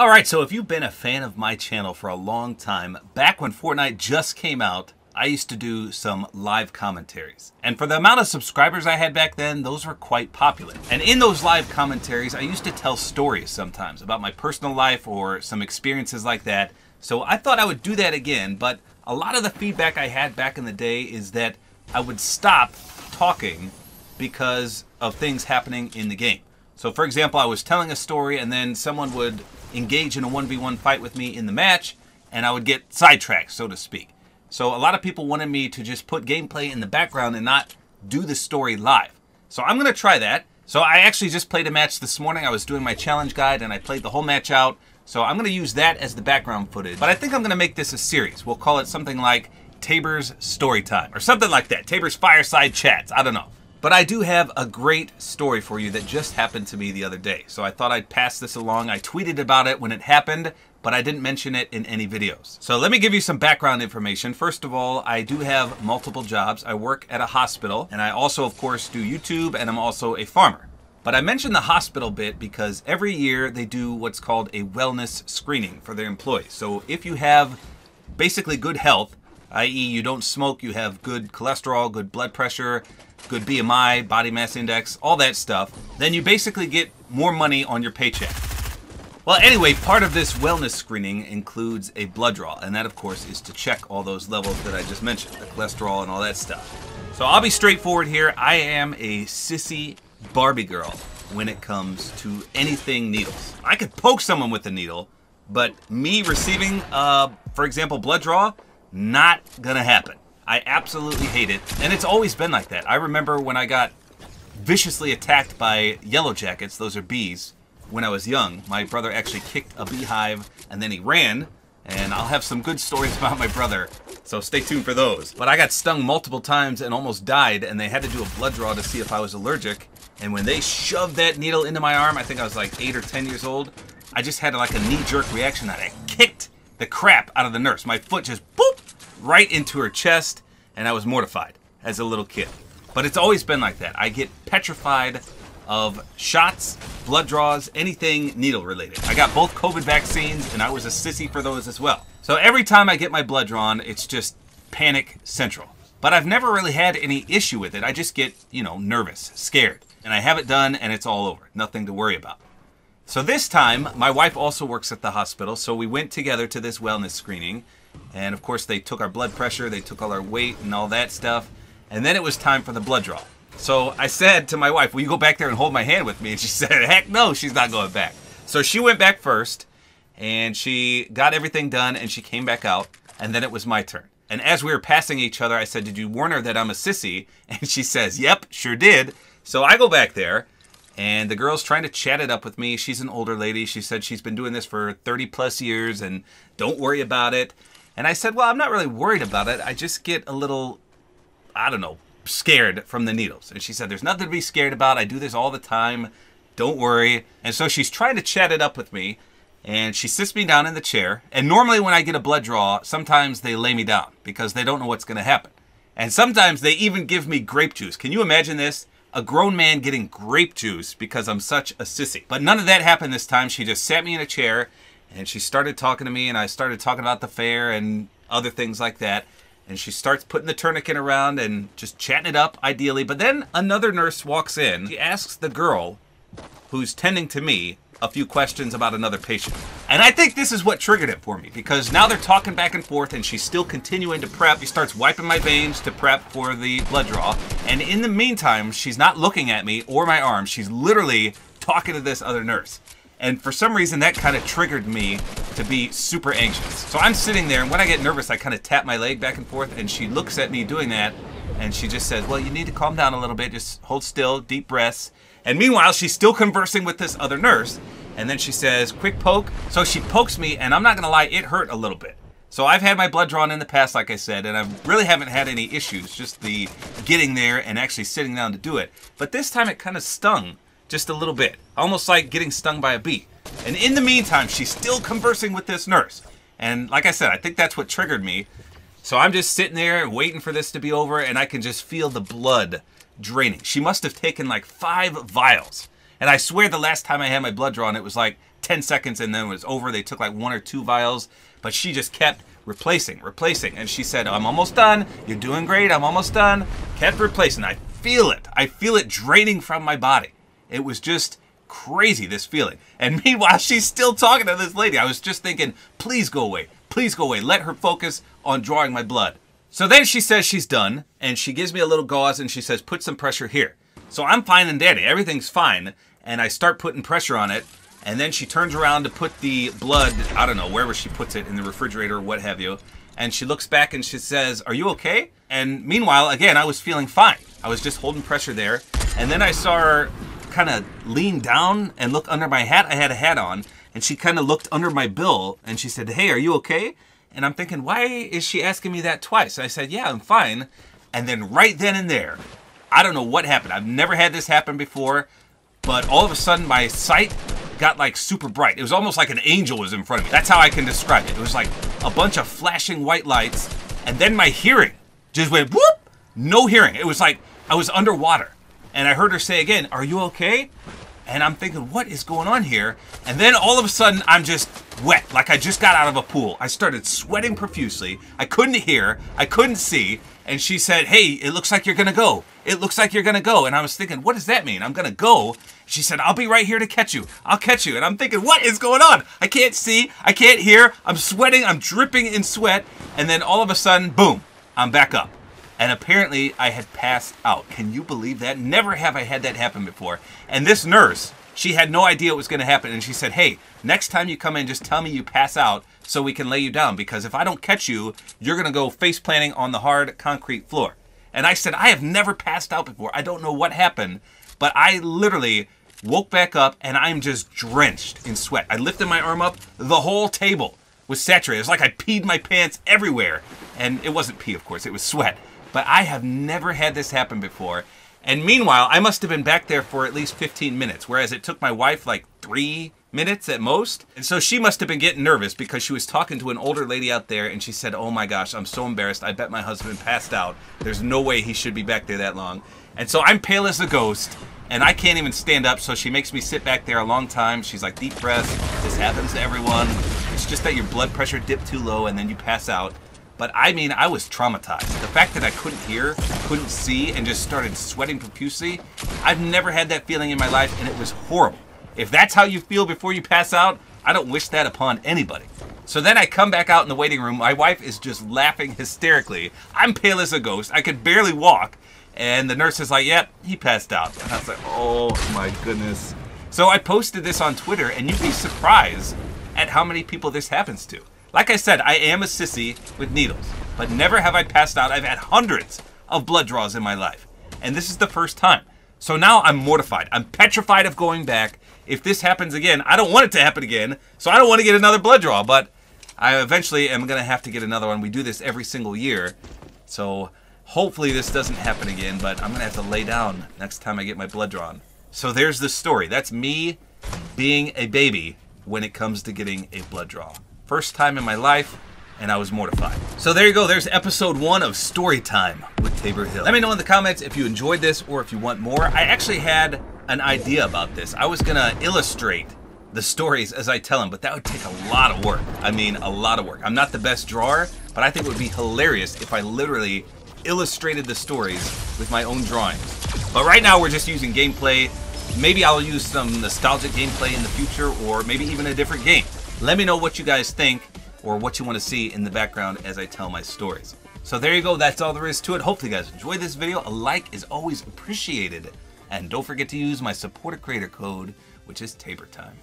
Alright, so if you've been a fan of my channel for a long time, back when Fortnite just came out, I used to do some live commentaries. And for the amount of subscribers I had back then, those were quite popular. And in those live commentaries, I used to tell stories sometimes about my personal life or some experiences like that. So I thought I would do that again, but a lot of the feedback I had back in the day is that I would stop talking because of things happening in the game. So for example, I was telling a story and then someone would engage in a 1v1 fight with me in the match and I would get sidetracked, so to speak. So a lot of people wanted me to just put gameplay in the background and not do the story live. So I'm going to try that. So I actually just played a match this morning. I was doing my challenge guide and I played the whole match out. So I'm going to use that as the background footage. But I think I'm going to make this a series. We'll call it something like Tabor's Story Time or something like that. Tabor's Fireside Chats. I don't know. But I do have a great story for you that just happened to me the other day. So I thought I'd pass this along. I tweeted about it when it happened, but I didn't mention it in any videos. So let me give you some background information. First of all, I do have multiple jobs. I work at a hospital, and I also, of course, do YouTube, and I'm also a farmer. But I mentioned the hospital bit because every year they do what's called a wellness screening for their employees. So if you have basically good health, i.e. you don't smoke, you have good cholesterol, good blood pressure, good BMI, body mass index, all that stuff, then you basically get more money on your paycheck. Well, anyway, part of this wellness screening includes a blood draw, and that, of course, is to check all those levels that I just mentioned, the cholesterol and all that stuff. So I'll be straightforward here. I am a sissy Barbie girl when it comes to anything needles. I could poke someone with a needle, but me receiving, uh, for example, blood draw, not gonna happen. I absolutely hate it, and it's always been like that. I remember when I got viciously attacked by yellow jackets, those are bees, when I was young. My brother actually kicked a beehive and then he ran. And I'll have some good stories about my brother, so stay tuned for those. But I got stung multiple times and almost died, and they had to do a blood draw to see if I was allergic. And when they shoved that needle into my arm, I think I was like 8 or 10 years old, I just had like a knee-jerk reaction that I kicked the crap out of the nurse. My foot just boop right into her chest, and I was mortified as a little kid. But it's always been like that. I get petrified of shots, blood draws, anything needle related. I got both COVID vaccines and I was a sissy for those as well. So every time I get my blood drawn, it's just panic central. But I've never really had any issue with it. I just get, you know, nervous, scared. And I have it done and it's all over. Nothing to worry about. So this time, my wife also works at the hospital, so we went together to this wellness screening. And of course, they took our blood pressure, they took all our weight and all that stuff. And then it was time for the blood draw. So I said to my wife, will you go back there and hold my hand with me? And she said, heck no, she's not going back. So she went back first and she got everything done and she came back out and then it was my turn. And as we were passing each other, I said, did you warn her that I'm a sissy? And she says, yep, sure did. So I go back there and the girl's trying to chat it up with me. She's an older lady. She said she's been doing this for 30 plus years and don't worry about it. And I said, well, I'm not really worried about it. I just get a little, I don't know, scared from the needles. And she said, There's nothing to be scared about. I do this all the time. Don't worry. And so she's trying to chat it up with me. And she sits me down in the chair. And normally, when I get a blood draw, sometimes they lay me down because they don't know what's going to happen. And sometimes they even give me grape juice. Can you imagine this? A grown man getting grape juice because I'm such a sissy. But none of that happened this time. She just sat me in a chair and she started talking to me, and I started talking about the fair and other things like that and she starts putting the tourniquet around and just chatting it up, ideally. But then another nurse walks in. She asks the girl who's tending to me a few questions about another patient. And I think this is what triggered it for me because now they're talking back and forth and she's still continuing to prep. She starts wiping my veins to prep for the blood draw. And in the meantime, she's not looking at me or my arm. She's literally talking to this other nurse. And for some reason, that kind of triggered me to be super anxious. So I'm sitting there, and when I get nervous, I kind of tap my leg back and forth, and she looks at me doing that, and she just says, Well, you need to calm down a little bit, just hold still, deep breaths. And meanwhile, she's still conversing with this other nurse, and then she says, Quick poke. So she pokes me, and I'm not gonna lie, it hurt a little bit. So I've had my blood drawn in the past, like I said, and I really haven't had any issues, just the getting there and actually sitting down to do it. But this time it kind of stung just a little bit, almost like getting stung by a bee. And in the meantime, she's still conversing with this nurse. And like I said, I think that's what triggered me. So I'm just sitting there waiting for this to be over, and I can just feel the blood draining. She must have taken like five vials. And I swear the last time I had my blood drawn, it was like 10 seconds and then it was over. They took like one or two vials, but she just kept replacing, replacing. And she said, I'm almost done. You're doing great. I'm almost done. Kept replacing. I feel it. I feel it draining from my body. It was just crazy, this feeling. And meanwhile, she's still talking to this lady. I was just thinking, please go away. Please go away. Let her focus on drawing my blood. So then she says she's done, and she gives me a little gauze and she says, put some pressure here. So I'm fine and dandy. Everything's fine. And I start putting pressure on it. And then she turns around to put the blood, I don't know, wherever she puts it, in the refrigerator or what have you. And she looks back and she says, Are you okay? And meanwhile, again, I was feeling fine. I was just holding pressure there. And then I saw her kind of lean down and look under my hat. I had a hat on. And she kind of looked under my bill and she said, Hey, are you okay? And I'm thinking, Why is she asking me that twice? I said, Yeah, I'm fine. And then right then and there, I don't know what happened. I've never had this happen before, but all of a sudden my sight got like super bright. It was almost like an angel was in front of me. That's how I can describe it. It was like a bunch of flashing white lights, and then my hearing just went whoop. No hearing. It was like I was underwater. And I heard her say again, Are you okay? And I'm thinking, What is going on here? And then all of a sudden, I'm just wet, like I just got out of a pool. I started sweating profusely. I couldn't hear, I couldn't see. And she said, Hey, it looks like you're gonna go. It looks like you're gonna go. And I was thinking, What does that mean? I'm gonna go. She said, I'll be right here to catch you. I'll catch you. And I'm thinking, What is going on? I can't see, I can't hear, I'm sweating, I'm dripping in sweat. And then all of a sudden, boom, I'm back up and apparently I had passed out. Can you believe that? Never have I had that happen before. And this nurse, she had no idea what was going to happen, and she said, "Hey, next time you come in, just tell me you pass out so we can lay you down. Because if I don't catch you, you're going to go face planting on the hard concrete floor." And I said, "I have never passed out before. I don't know what happened, but I literally." Woke back up and I'm just drenched in sweat. I lifted my arm up, the whole table was saturated. It was like I peed my pants everywhere. And it wasn't pee, of course, it was sweat. But I have never had this happen before. And meanwhile, I must have been back there for at least 15 minutes, whereas it took my wife like three minutes at most. And so she must have been getting nervous because she was talking to an older lady out there and she said, Oh my gosh, I'm so embarrassed. I bet my husband passed out. There's no way he should be back there that long. And so I'm pale as a ghost and I can't even stand up. So she makes me sit back there a long time. She's like, Deep breath. This happens to everyone. It's just that your blood pressure dipped too low and then you pass out. But I mean, I was traumatized. The fact that I couldn't hear, couldn't see, and just started sweating profusely, I've never had that feeling in my life, and it was horrible. If that's how you feel before you pass out, I don't wish that upon anybody. So then I come back out in the waiting room. My wife is just laughing hysterically. I'm pale as a ghost. I could barely walk. And the nurse is like, yep, he passed out. And I was like, oh my goodness. So I posted this on Twitter, and you'd be surprised at how many people this happens to. Like I said, I am a sissy with needles, but never have I passed out. I've had hundreds of blood draws in my life, and this is the first time. So now I'm mortified. I'm petrified of going back. If this happens again, I don't want it to happen again, so I don't want to get another blood draw, but I eventually am going to have to get another one. We do this every single year, so hopefully this doesn't happen again, but I'm going to have to lay down next time I get my blood drawn. So there's the story. That's me being a baby when it comes to getting a blood draw. First time in my life, and I was mortified. So there you go. There's episode one of Story Time with Tabor Hill. Let me know in the comments if you enjoyed this or if you want more. I actually had an idea about this. I was gonna illustrate the stories as I tell them, but that would take a lot of work. I mean, a lot of work. I'm not the best drawer, but I think it would be hilarious if I literally illustrated the stories with my own drawings. But right now we're just using gameplay. Maybe I'll use some nostalgic gameplay in the future or maybe even a different game. Let me know what you guys think or what you want to see in the background as I tell my stories. So there you go. That's all there is to it. Hopefully you guys enjoyed this video. A like is always appreciated. And don't forget to use my supporter creator code, which is Tabor Time.